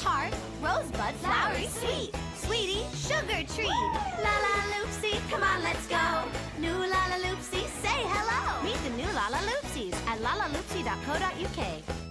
Heart, rosebud, flowery, sweet. Sweetie, sugar tree. Lalaloopsy, come on, let's go. New Lalaloopsy, say hello. Meet the new Lalaloopsies at lalaloopsy.co.uk.